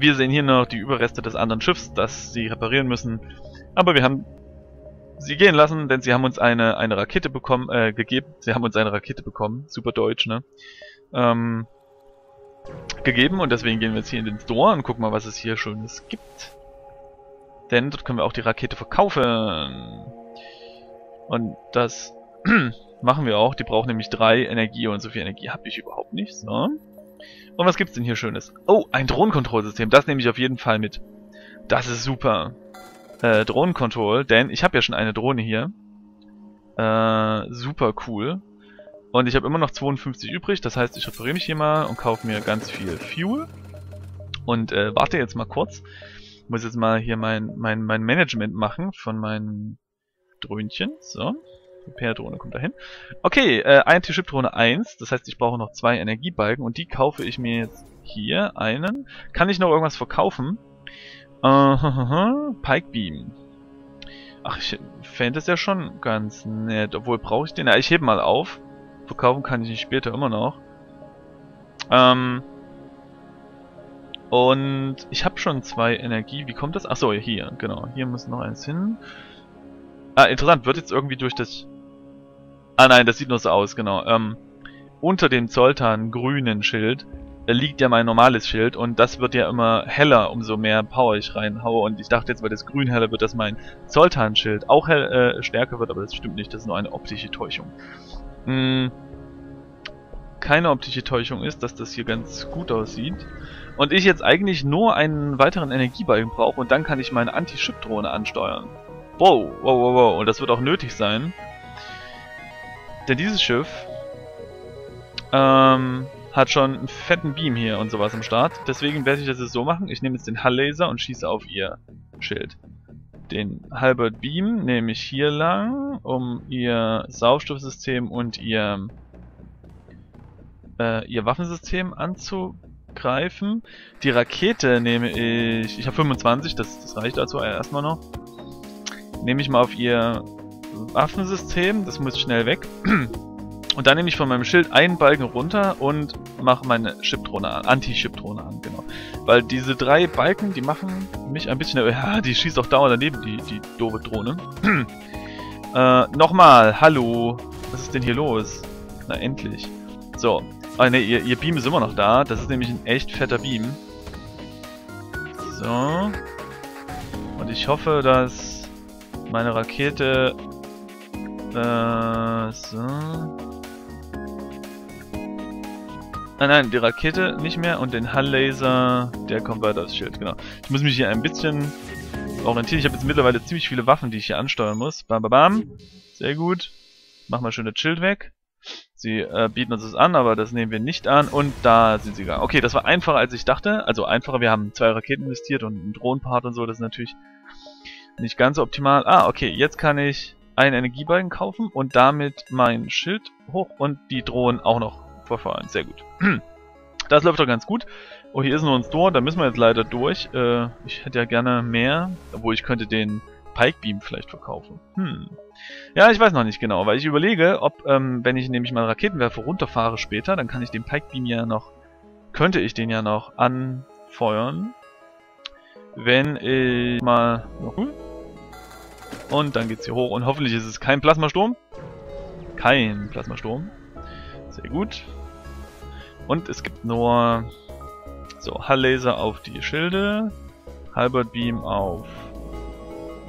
Wir sehen hier noch die Überreste des anderen Schiffs, das sie reparieren müssen. Aber wir haben sie gehen lassen, denn sie haben uns eine, eine Rakete bekommen, äh, gegeben. Sie haben uns eine Rakete bekommen. Super deutsch, ne? Ähm, gegeben und deswegen gehen wir jetzt hier in den Store und gucken mal, was es hier Schönes gibt. Denn dort können wir auch die Rakete verkaufen. Und das machen wir auch. Die braucht nämlich drei Energie und so viel Energie habe ich überhaupt nicht. So. Und was gibt's denn hier Schönes? Oh, ein Drohnenkontrollsystem. Das nehme ich auf jeden Fall mit. Das ist super. Äh, Drohnenkontroll, denn ich habe ja schon eine Drohne hier. Äh, super cool. Und ich habe immer noch 52 übrig, das heißt, ich repariere mich hier mal und kaufe mir ganz viel Fuel. Und äh, warte jetzt mal kurz. Muss jetzt mal hier mein, mein, mein Management machen von meinen Dröhnchen. So. Repair-Drohne kommt dahin. Okay, äh, Anti-Ship-Drohne 1. Das heißt, ich brauche noch zwei Energiebalken und die kaufe ich mir jetzt hier einen. Kann ich noch irgendwas verkaufen? Uh, Pike Beam. Ach, ich fände es ja schon ganz nett. Obwohl, brauche ich den? Ja, ich hebe mal auf. Verkaufen kann ich ihn später immer noch. Ähm... Und ich habe schon zwei Energie. Wie kommt das? Achso, hier, genau. Hier muss noch eins hin. Ah, interessant. Wird jetzt irgendwie durch das... Ah nein, das sieht nur so aus, genau. Ähm, unter dem Zoltan grünen Schild liegt ja mein normales Schild und das wird ja immer heller, umso mehr Power ich reinhaue. Und ich dachte jetzt, weil das grün heller wird, dass mein Zoltan-Schild auch hell, äh, stärker wird, aber das stimmt nicht, das ist nur eine optische Täuschung. Hm, keine optische Täuschung ist, dass das hier ganz gut aussieht. Und ich jetzt eigentlich nur einen weiteren Energiebalken brauche und dann kann ich meine Anti-Ship-Drohne ansteuern. Wow, wow, wow, wow. Und das wird auch nötig sein. Denn dieses Schiff ähm, hat schon einen fetten Beam hier und sowas am Start. Deswegen werde ich das jetzt so machen. Ich nehme jetzt den Hull-Laser und schieße auf ihr Schild. Den Halbert Beam nehme ich hier lang, um ihr Sauerstoffsystem und ihr, äh, ihr Waffensystem anzugreifen. Die Rakete nehme ich, ich habe 25, das, das reicht also erstmal noch. Nehme ich mal auf ihr Waffensystem, das muss schnell weg. Und dann nehme ich von meinem Schild einen Balken runter und mache meine Chip-Drohne an, Anti-Chip-Drohne an, genau. Weil diese drei Balken, die machen mich ein bisschen, ja, die schießt auch dauernd daneben, die, die doofe Drohne. äh, nochmal, hallo, was ist denn hier los? Na, endlich. So, ah ne, ihr, ihr Beam ist immer noch da, das ist nämlich ein echt fetter Beam. So. Und ich hoffe, dass meine Rakete äh, so. Nein, nein, die Rakete nicht mehr und den Hull-Laser, der kommt weiter aufs Schild, genau. Ich muss mich hier ein bisschen orientieren. Ich habe jetzt mittlerweile ziemlich viele Waffen, die ich hier ansteuern muss. Bam, bam, bam. Sehr gut. Mach mal schön das Schild weg. Sie äh, bieten uns das an, aber das nehmen wir nicht an. Und da sind sie gegangen. Okay, das war einfacher als ich dachte. Also einfacher, wir haben zwei Raketen investiert und einen Drohnenpart und so. Das ist natürlich nicht ganz so optimal. Ah, okay, jetzt kann ich einen Energiebalken kaufen und damit mein Schild hoch und die Drohnen auch noch verfahren. Sehr gut. Das läuft doch ganz gut. Oh, hier ist nur ein Store, da müssen wir jetzt leider durch. Äh, ich hätte ja gerne mehr, obwohl ich könnte den Pike Beam vielleicht verkaufen. Hm. Ja, ich weiß noch nicht genau, weil ich überlege, ob, ähm, wenn ich nämlich mal Raketenwerfer runterfahre später, dann kann ich den Pike Beam ja noch, könnte ich den ja noch anfeuern. Wenn ich mal, cool. Und dann geht's hier hoch und hoffentlich ist es kein Plasmasturm. Kein Plasmasturm. Sehr gut. Und es gibt nur so Hull-Laser auf die Schilde, Halbert Beam auf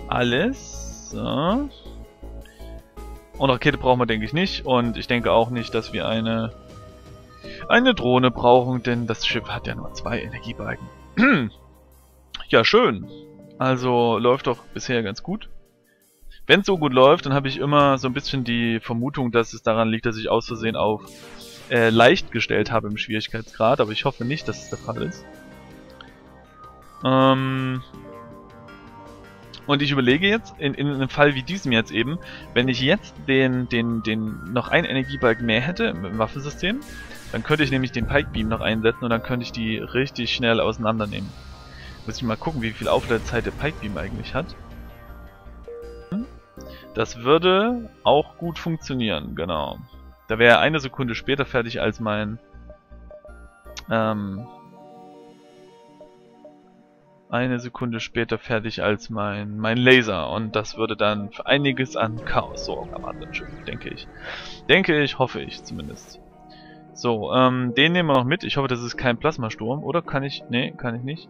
alles. So. Und Rakete brauchen wir denke ich nicht und ich denke auch nicht, dass wir eine eine Drohne brauchen, denn das Schiff hat ja nur zwei Energiebalken. ja, schön. Also läuft doch bisher ganz gut. Wenn es so gut läuft, dann habe ich immer so ein bisschen die Vermutung, dass es daran liegt, dass ich aus Versehen auf äh, leicht gestellt habe im Schwierigkeitsgrad, aber ich hoffe nicht, dass es der Fall ist. Ähm und ich überlege jetzt, in, in einem Fall wie diesem jetzt eben, wenn ich jetzt den, den, den noch einen Energiebalken mehr hätte im Waffensystem, dann könnte ich nämlich den Pike Beam noch einsetzen und dann könnte ich die richtig schnell auseinandernehmen. Muss ich mal gucken, wie viel Aufladezeit der Pike Beam eigentlich hat. Das würde auch gut funktionieren, genau. Da wäre er eine Sekunde später fertig als mein ähm, eine Sekunde später fertig als mein, mein Laser. Und das würde dann für einiges an Chaos sorgen am anderen Schiff, denke ich. Denke ich, hoffe ich zumindest. So, ähm, den nehmen wir noch mit. Ich hoffe, das ist kein Plasmasturm. Oder kann ich... Nee, kann ich nicht.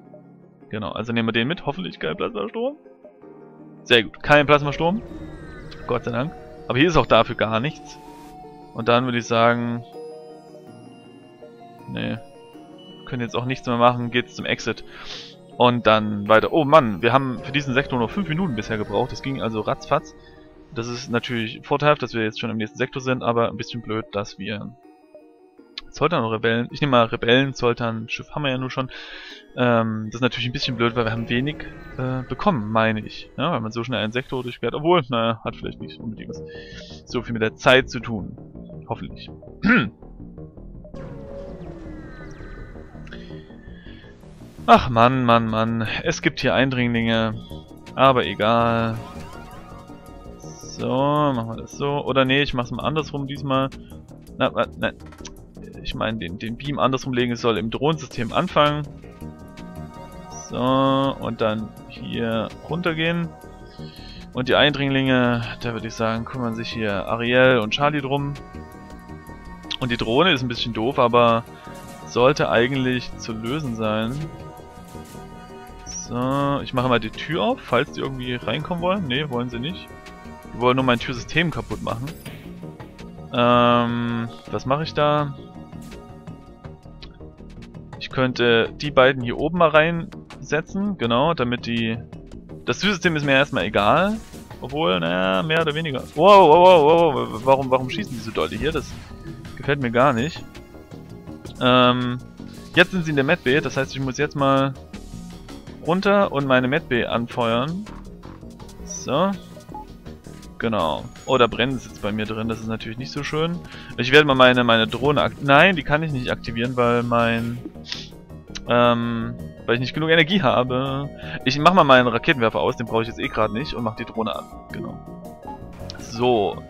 Genau, also nehmen wir den mit. Hoffentlich kein Plasmasturm. Sehr gut, kein Plasmasturm. Gott sei Dank. Aber hier ist auch dafür gar nichts. Und dann würde ich sagen... Nee. Können jetzt auch nichts mehr machen. Geht's zum Exit. Und dann weiter. Oh Mann, wir haben für diesen Sektor nur 5 Minuten bisher gebraucht. Das ging also ratzfatz. Das ist natürlich vorteilhaft, dass wir jetzt schon im nächsten Sektor sind, aber ein bisschen blöd, dass wir Zoltan oder Rebellen, ich nehme mal Rebellen, Zoltan, Schiff haben wir ja nur schon. Ähm, das ist natürlich ein bisschen blöd, weil wir haben wenig äh, bekommen, meine ich. Ja, weil man so schnell einen Sektor durchquert. Obwohl, naja, hat vielleicht nicht unbedingt so viel mit der Zeit zu tun. Hoffentlich. Ach Mann, Mann, Mann. Es gibt hier Eindringlinge. Aber egal. So, machen wir das so. Oder nee, ich mach's mal andersrum diesmal. Na, na, ich meine, den, den Beam andersrum legen. Soll im Drohnensystem anfangen. So, und dann hier runtergehen. Und die Eindringlinge, da würde ich sagen, kümmern sich hier Ariel und Charlie drum. Und die Drohne ist ein bisschen doof, aber sollte eigentlich zu lösen sein. So, ich mache mal die Tür auf, falls die irgendwie reinkommen wollen. Ne, wollen sie nicht. Die wollen nur mein Türsystem kaputt machen. Ähm, was mache ich da? Könnte die beiden hier oben mal reinsetzen, genau, damit die... Das Türsystem ist mir erstmal egal. Obwohl, naja, mehr oder weniger. Wow, wow, wow, wow, warum, warum schießen die so doll hier? Das gefällt mir gar nicht. Ähm, jetzt sind sie in der Medbay, das heißt, ich muss jetzt mal runter und meine Medbay anfeuern. So. Genau. Oh, da brennen sie jetzt bei mir drin. Das ist natürlich nicht so schön. Ich werde mal meine, meine Drohne aktivieren. Nein, die kann ich nicht aktivieren, weil mein... Ähm, weil ich nicht genug Energie habe. Ich mache mal meinen Raketenwerfer aus, den brauche ich jetzt eh gerade nicht und mache die Drohne an. Genau. So.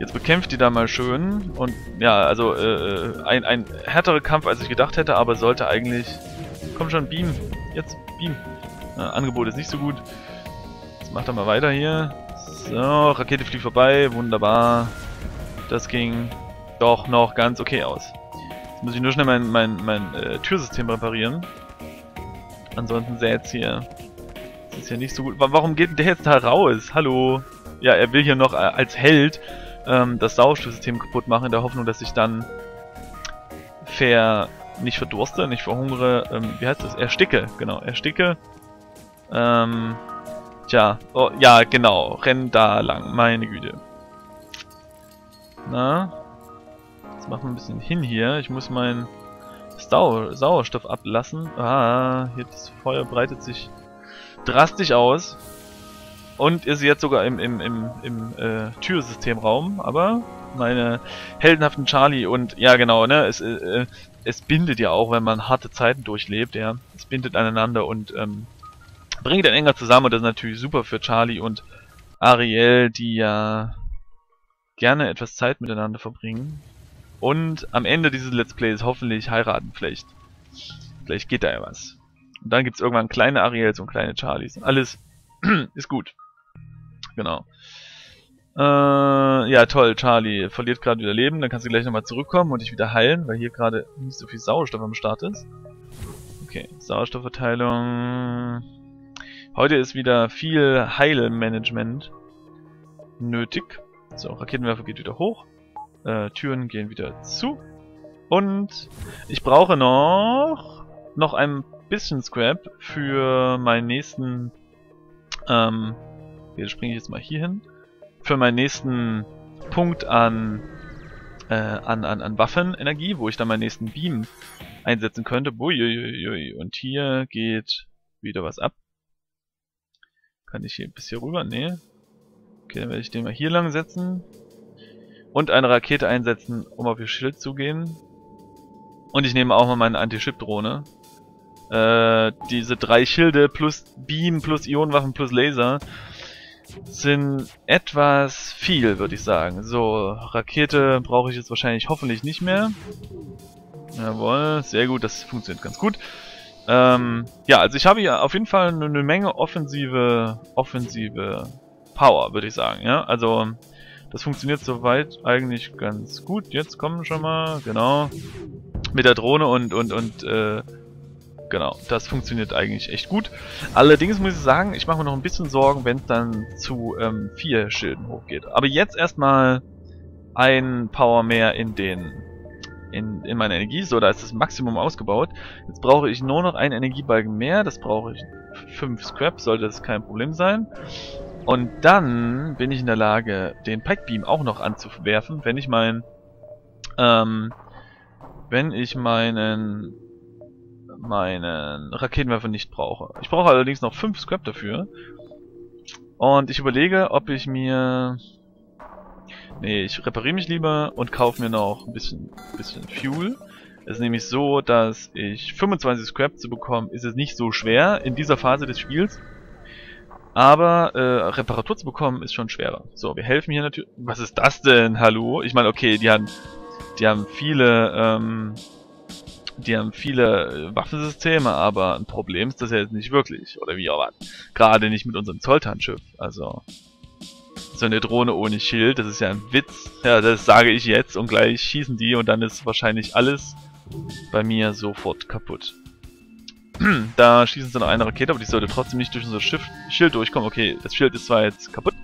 Jetzt bekämpft die da mal schön. Und ja, also äh, ein, ein härterer Kampf, als ich gedacht hätte, aber sollte eigentlich... Komm schon, Beam. Jetzt, Beam. Äh, Angebot ist nicht so gut. Jetzt macht er mal weiter hier. So, Rakete fliegt vorbei. Wunderbar. Das ging doch noch ganz okay aus. Muss ich nur schnell mein, mein, mein äh, Türsystem reparieren. Ansonsten sähe jetzt hier... Das ist ja nicht so gut. Warum geht der jetzt da raus? Hallo? Ja, er will hier noch äh, als Held ähm, das Sauerstoffsystem kaputt machen, in der Hoffnung, dass ich dann ver nicht verdurste, nicht verhungere, ähm, wie heißt das? Ersticke, genau, ersticke. Ähm, tja, oh, ja, genau, renn da lang, meine Güte. Na, jetzt machen wir ein bisschen hin hier. Ich muss meinen Sau Sauerstoff ablassen. Ah, hier das Feuer breitet sich drastisch aus. Und ist jetzt sogar im, im, im, im äh, Türsystemraum, aber meine heldenhaften Charlie und ja genau, ne, es, äh, es bindet ja auch, wenn man harte Zeiten durchlebt, ja. Es bindet aneinander und ähm, bringt dann enger zusammen und das ist natürlich super für Charlie und Ariel, die ja gerne etwas Zeit miteinander verbringen. Und am Ende dieses Let's Plays hoffentlich heiraten vielleicht. Vielleicht geht da ja was. Und dann gibt's irgendwann kleine Ariels und kleine Charlies. Alles ist gut. Genau. Äh, ja, toll, Charlie verliert gerade wieder Leben, dann kannst du gleich nochmal zurückkommen und dich wieder heilen, weil hier gerade nicht so viel Sauerstoff am Start ist. Okay, Sauerstoffverteilung. Heute ist wieder viel Heilmanagement nötig. So, Raketenwerfer geht wieder hoch. Äh, Türen gehen wieder zu. Und ich brauche noch noch ein bisschen Scrap für meinen nächsten ähm, dann springe ich jetzt mal hier hin. Für meinen nächsten Punkt an, äh, an, an, an Waffenenergie, wo ich dann meinen nächsten Beam einsetzen könnte. Uiuiui. Und hier geht wieder was ab. Kann ich hier bis hier rüber? Nee. Okay, dann werde ich den mal hier lang setzen. Und eine Rakete einsetzen, um auf ihr Schild zu gehen. Und ich nehme auch mal meine Anti-Ship-Drohne. Äh, diese drei Schilde plus Beam plus Ionenwaffen plus Laser sind etwas viel, würde ich sagen. So, Rakete brauche ich jetzt wahrscheinlich hoffentlich nicht mehr. Jawohl, sehr gut, das funktioniert ganz gut. Ähm, ja, also ich habe hier auf jeden Fall eine, Menge offensive, offensive Power, würde ich sagen, ja. Also, das funktioniert soweit eigentlich ganz gut. Jetzt kommen schon mal, genau, mit der Drohne und, und, und, äh, genau, das funktioniert eigentlich echt gut. Allerdings muss ich sagen, ich mache mir noch ein bisschen Sorgen, wenn es dann zu ähm, vier Schilden hochgeht. Aber jetzt erstmal ein Power mehr in den in, in meine Energie. So, da ist das Maximum ausgebaut. Jetzt brauche ich nur noch einen Energiebalken mehr. Das brauche ich 5 Scrap, sollte das kein Problem sein. Und dann bin ich in der Lage, den Pike auch noch anzuwerfen, wenn ich mein, ähm, wenn ich meinen, meinen Raketenwerfer nicht brauche. Ich brauche allerdings noch 5 Scrap dafür. Und ich überlege, ob ich mir Nee, ich repariere mich lieber und kaufe mir noch ein bisschen, bisschen Fuel. Es ist nämlich so, dass ich 25 Scrap zu bekommen, ist es nicht so schwer in dieser Phase des Spiels. Aber äh, Reparatur zu bekommen ist schon schwerer. So, wir helfen hier natürlich. Was ist das denn? Hallo? Ich meine, okay, die haben, die haben viele, ähm, die haben viele äh, Waffensysteme, aber ein Problem ist das ja jetzt nicht wirklich. Oder wie auch was. Gerade nicht mit unserem Zolltarnschiff. Also, so eine Drohne ohne Schild, das ist ja ein Witz. Ja, das sage ich jetzt und gleich schießen die und dann ist wahrscheinlich alles bei mir sofort kaputt. da schießen sie noch eine Rakete, aber die sollte trotzdem nicht durch unser Schiff Schild durchkommen. Okay, das Schild ist zwar jetzt kaputt,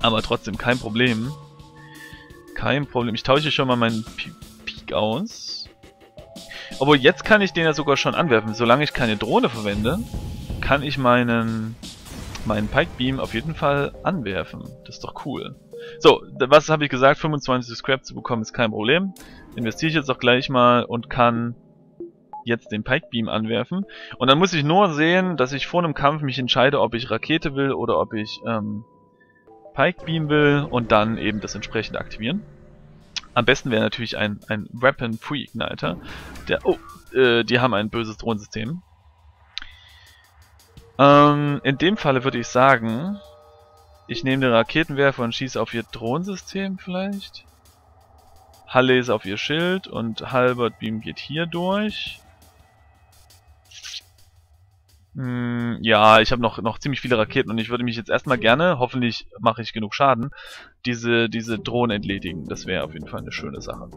aber trotzdem kein Problem. Kein Problem. Ich tausche schon mal meinen Peak aus. Obwohl, jetzt kann ich den ja sogar schon anwerfen. Solange ich keine Drohne verwende, kann ich meinen meinen Pike Beam auf jeden Fall anwerfen. Das ist doch cool. So, was habe ich gesagt? 25 Scrap zu bekommen ist kein Problem. Investiere ich jetzt auch gleich mal und kann jetzt den Pike Beam anwerfen. Und dann muss ich nur sehen, dass ich vor einem Kampf mich entscheide, ob ich Rakete will oder ob ich ähm, Pike Beam will und dann eben das entsprechend aktivieren. Am besten wäre natürlich ein, ein Weapon Free Igniter. Der, oh, äh, die haben ein böses Drohnensystem. Ähm, in dem Falle würde ich sagen, ich nehme den Raketenwerfer und schieße auf ihr Drohnensystem vielleicht. Halllaser auf ihr Schild und Halbert Beam geht hier durch. Hm, ja, ich habe noch, noch ziemlich viele Raketen und ich würde mich jetzt erstmal gerne, hoffentlich mache ich genug Schaden, diese, diese Drohnen entledigen. Das wäre auf jeden Fall eine schöne Sache.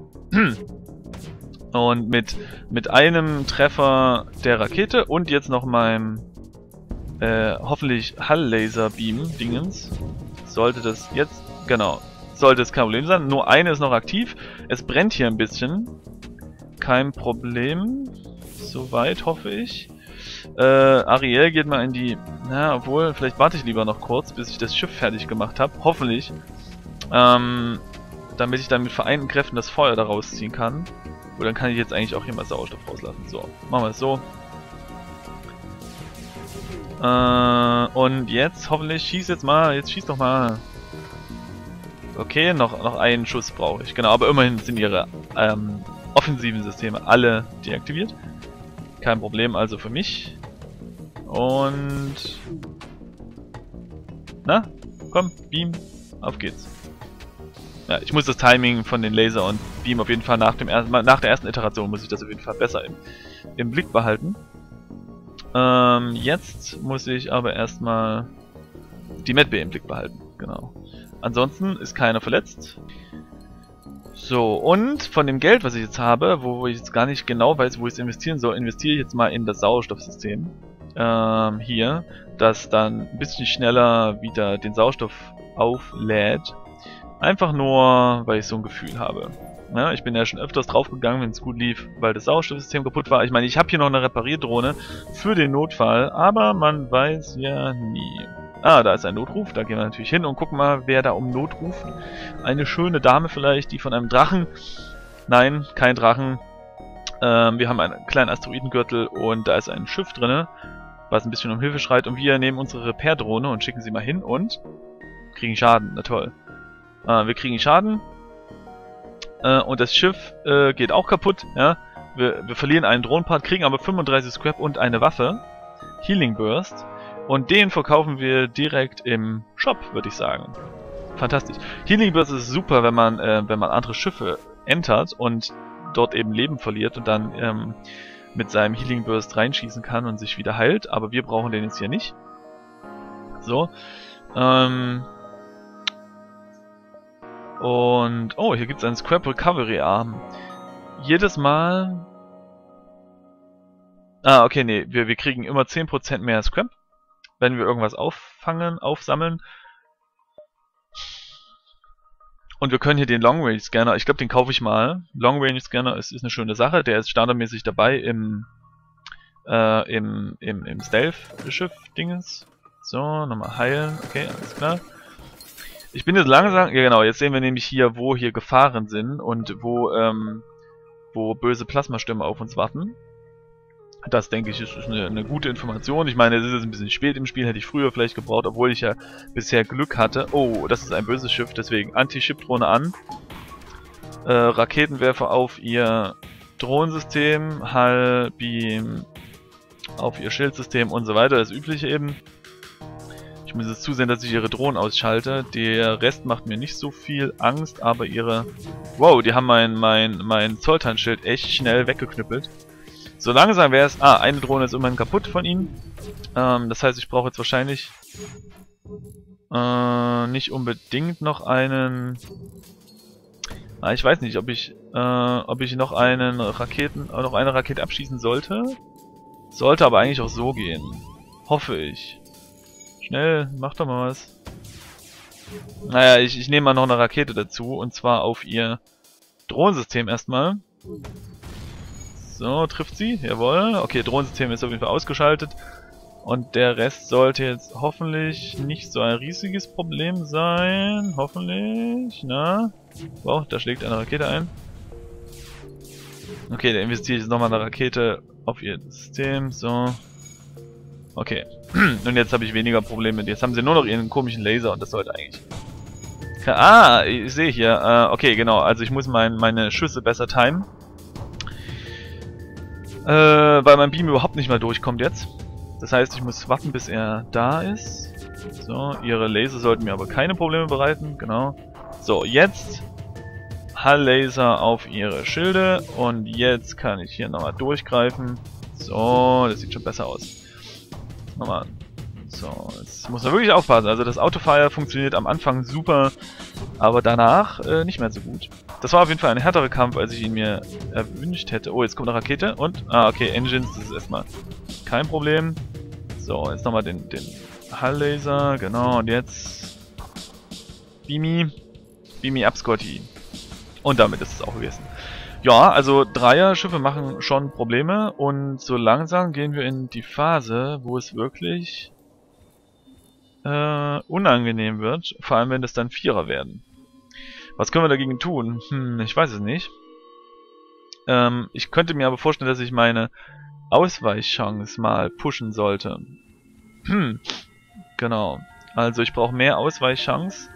Und mit, mit einem Treffer der Rakete und jetzt noch meinem äh, hoffentlich Hall-Laser-Beam-Dingens. Sollte das jetzt, genau, sollte es kein Problem sein. Nur eine ist noch aktiv. Es brennt hier ein bisschen. Kein Problem. Soweit, hoffe ich. Äh, Ariel geht mal in die... Na, obwohl, vielleicht warte ich lieber noch kurz, bis ich das Schiff fertig gemacht habe. Hoffentlich. Ähm, damit ich dann mit vereinten Kräften das Feuer da rausziehen kann. Und dann kann ich jetzt eigentlich auch hier mal Sauerstoff rauslassen. So, machen wir es so. Äh, und jetzt hoffentlich schieß jetzt mal, jetzt schieß doch mal. Okay, noch, noch einen Schuss brauche ich. Genau, aber immerhin sind ihre ähm, offensiven Systeme alle deaktiviert. Kein Problem also für mich. Und... Na? Komm, Beam. Auf geht's. Ja, ich muss das Timing von den Laser und Beam auf jeden Fall nach, dem nach der ersten Iteration muss ich das auf jeden Fall besser im, im Blick behalten. Ähm, jetzt muss ich aber erstmal die Medbay im Blick behalten. Genau. Ansonsten ist keiner verletzt. So, und von dem Geld, was ich jetzt habe, wo ich jetzt gar nicht genau weiß, wo ich es investieren soll, investiere ich jetzt mal in das Sauerstoffsystem. Ähm, hier, das dann ein bisschen schneller wieder den Sauerstoff auflädt. Einfach nur, weil ich so ein Gefühl habe. Ja, ich bin ja schon öfters draufgegangen, wenn es gut lief, weil das Sauerstoffsystem kaputt war. Ich meine, ich habe hier noch eine Reparierdrohne für den Notfall, aber man weiß ja nie. Ah, da ist ein Notruf, da gehen wir natürlich hin und gucken mal, wer da um Not ruft. Eine schöne Dame vielleicht, die von einem Drachen... Nein, kein Drachen. Ähm, wir haben einen kleinen Asteroidengürtel und da ist ein Schiff drinne, was ein bisschen um Hilfe schreit. Und wir nehmen unsere Repair-Drohne und schicken sie mal hin und kriegen Schaden. Na toll. Äh, wir kriegen Schaden, äh, und das Schiff äh, geht auch kaputt. Ja? Wir, wir verlieren einen Drohnenpart, kriegen aber 35 Scrap und eine Waffe. Healing Burst. Und den verkaufen wir direkt im Shop, würde ich sagen. Fantastisch. Healing Burst ist super, wenn man, äh, wenn man andere Schiffe entert und dort eben Leben verliert und dann ähm, mit seinem Healing Burst reinschießen kann und sich wieder heilt, aber wir brauchen den jetzt hier nicht. So. Ähm, und, oh, hier gibt es einen Scrap Recovery Arm. Jedes Mal... Ah, okay, nee, wir, wir kriegen immer 10% mehr Scrap, wenn wir irgendwas auffangen, aufsammeln. Und wir können hier den Long Range Scanner, ich glaube, den kaufe ich mal. Long Range Scanner ist, ist eine schöne Sache, der ist standardmäßig dabei im, äh, im, im, im Stealth-Schiff-Dingens. So, nochmal heilen, okay, alles klar. Ich bin jetzt langsam, ja genau, jetzt sehen wir nämlich hier, wo hier Gefahren sind und wo, ähm, wo böse Plasmastürme auf uns warten. Das denke ich ist eine, eine, gute Information. Ich meine, es ist jetzt ein bisschen spät im Spiel, hätte ich früher vielleicht gebraucht, obwohl ich ja bisher Glück hatte. Oh, das ist ein böses Schiff, deswegen Anti-Ship-Drohne an. Äh, Raketenwerfer auf ihr Drohnensystem, Hull, auf ihr Schildsystem und so weiter, das übliche eben. Ich muss jetzt zusehen, dass ich ihre Drohnen ausschalte. Der Rest macht mir nicht so viel Angst, aber ihre... Wow, die haben mein, mein, mein Zolltarnschild echt schnell weggeknüppelt. So langsam wäre es... Ah, eine Drohne ist immerhin kaputt von ihnen. Ähm, das heißt, ich brauche jetzt wahrscheinlich... Äh, nicht unbedingt noch einen... Ah, ich weiß nicht, ob ich, äh, ob ich noch einen Raketen, noch eine Rakete abschießen sollte. Sollte aber eigentlich auch so gehen. Hoffe ich. Schnell, mach doch mal was. Naja, ich, ich nehme mal noch eine Rakete dazu. Und zwar auf ihr Drohnensystem erstmal. So, trifft sie. Jawohl. Okay, Drohnensystem ist auf jeden Fall ausgeschaltet. Und der Rest sollte jetzt hoffentlich nicht so ein riesiges Problem sein. Hoffentlich. Na? Wow, da schlägt eine Rakete ein. Okay, da investiere ich jetzt nochmal eine Rakete auf ihr System. So. Okay. Und jetzt habe ich weniger Probleme. Jetzt haben sie nur noch ihren komischen Laser und das sollte eigentlich... Ah, ich sehe hier. Äh, okay, genau. Also ich muss mein, meine Schüsse besser timen. Äh, weil mein Beam überhaupt nicht mehr durchkommt jetzt. Das heißt, ich muss warten, bis er da ist. So, ihre Laser sollten mir aber keine Probleme bereiten. Genau. So, jetzt Hall-Laser auf ihre Schilde. Und jetzt kann ich hier nochmal durchgreifen. So, das sieht schon besser aus. Nochmal. So, jetzt muss man wirklich aufpassen. Also das Autofire funktioniert am Anfang super, aber danach äh, nicht mehr so gut. Das war auf jeden Fall ein härterer Kampf, als ich ihn mir erwünscht hätte. Oh, jetzt kommt eine Rakete und... Ah, okay, Engines, das ist erstmal kein Problem. So, jetzt nochmal den, den Hull-Laser, genau, und jetzt... Beamy. Beamy ab, Scotty. Und damit ist es auch gewesen. Ja, also Dreier-Schiffe machen schon Probleme und so langsam gehen wir in die Phase, wo es wirklich äh, unangenehm wird, vor allem wenn es dann Vierer werden. Was können wir dagegen tun? Hm, ich weiß es nicht. Ähm, ich könnte mir aber vorstellen, dass ich meine Ausweichchance mal pushen sollte. Hm, genau. Also ich brauche mehr Ausweichchance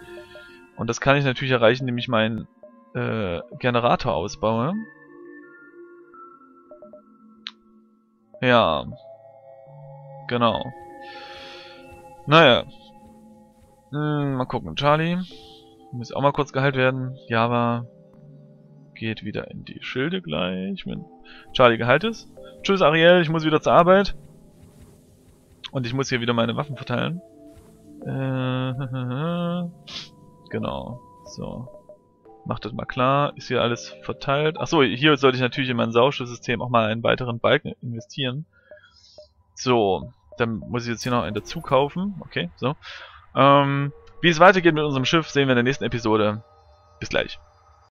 und das kann ich natürlich erreichen, indem ich meinen äh, Generator ausbaue. Ja. Genau. Naja. Hm, mal gucken. Charlie. Muss auch mal kurz geheilt werden. Java geht wieder in die Schilde gleich, wenn Charlie geheilt ist. Tschüss Ariel, ich muss wieder zur Arbeit. Und ich muss hier wieder meine Waffen verteilen. Äh, genau. So. Macht das mal klar. Ist hier alles verteilt? Achso, hier sollte ich natürlich in mein Sauerstoffsystem auch mal einen weiteren Balken investieren. So, dann muss ich jetzt hier noch einen dazu kaufen. Okay, so. Ähm, wie es weitergeht mit unserem Schiff, sehen wir in der nächsten Episode. Bis gleich.